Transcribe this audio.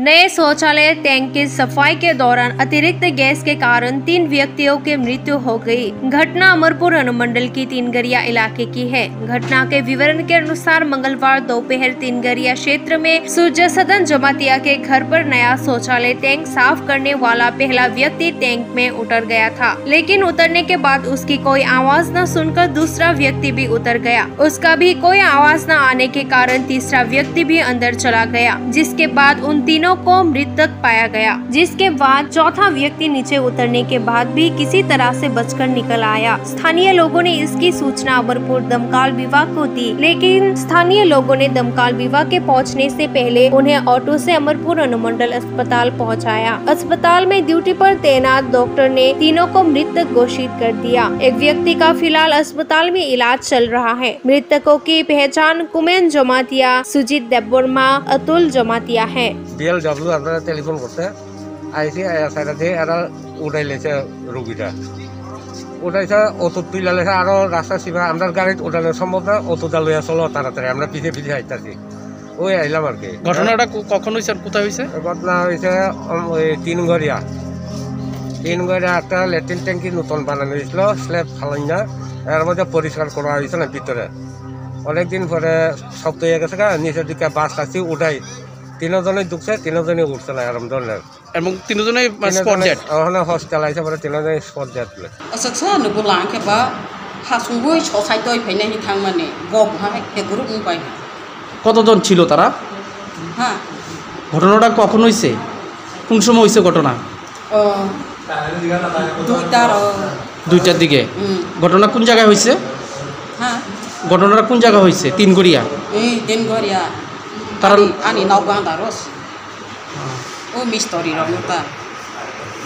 नए शौचालय, टैंक की सफ़ाई के दौरान अतिरिक्त गैस के कारण तीन व्यक्तियों की मृत्यु हो गई। घटना अमरपुर अनुमंडल की तीनगरिया इलाके की है। घटना के विवरण के अनुसार मंगलवार दोपहर तीनगरिया क्षेत्र में सूर्य सदन जमातिया के घर पर नया शौचालय टैंक साफ़ करने वाला पहला व्यक्ति टैंक में उतर गया था। लेकिन उतरने के बाद उसकी कोई आवाज़ न सुनकर दूसरा व्यक्ति भी उतर गया। उसका भी कोई आवाज़ न आने के कारण तीसरा व्यक्ति भी अंदर चला गया, जिसके बाद उन तीनों को मृतक पाया गया, जिसके बाद चौथा व्यक्ति नीचे उतरने के बाद भी किसी तरह से बचकर निकल आया। स्थानीय लोगों ने इसकी सूचना अमरपुर दमकाल विभाग को दी, लेकिन स्थानीय लोगों ने दमकाल विभाग के पहुँचने से पहले उन्हें ऑटो से अमरपुर अनुमंडल अस्पताल पहुँचाया। अस्पताल में ड्यूटी पर तैनात डॉक्टर ने तीनों को मृतक घोषित कर दिया। एक व्यक्ति का फ़िलहाल अस्पताल में इलाज चल रहा है। मृतकों की पहचान कुमेन जमातिया, सुजीत देबवर्मा, अतुल जमातिया है। ডাব্লিউ আপনারা টেলিফোন করতে আইসি সাইডা দিয়ে এরা উঠাই লেছে রুগীটা। উঠাইছে অটো তুলে লেছে আরও রাস্তা সীমা আমরা গাড়িত উঠানো সম্ভব না অটোটা লইয়া চলো তাড়াতাড়ি আমরা পিছিয়ে পিছিয়ে আইতাছি। ওই আইলাম আর কি ঘটনাটা কখন হয়েছে কোথায় হয়েছে ঘটনা হয়েছে ওই তিনগড়িয়া তিনগড়িয়া একটা লেট্রিন ট্যাঙ্কি নতুন বানানো হয়েছিল স্ল্যাব ফালাই না এর মধ্যে পরিষ্কার করা হয়েছে না ভিতরে অনেকদিন পরে শক্ত হয়ে গেছে নিচের দিকে বাস আসছি উঠাই। তিনজনে ঢুকছে তিনজনে উঠছে না আরামদলের এবং তিনজনে স্পট জেট ওখানে হস চালাইছে পরে তিনজনে স্পট জেট আচ্ছা আচ্ছা নবো লাঙ্কে বা হাসুঙ্গুই ছসাই দই ফাইনে হি মানে গব কে গ্রুপ কতজন ছিল তারা? হ্যাঁ ঘটনাটা কখন হইছে? কোন সময় হইছে ঘটনা? দুইটার দিকে? ঘটনা কোন জায়গায় হয়েছে ঘটনাটা কোন জায়গায় হয়েছে তিনগড়িয়া তিনগড়িয়া दिन गरिया তারা ani नाव गांदारस ओ मिस्टरी रनुता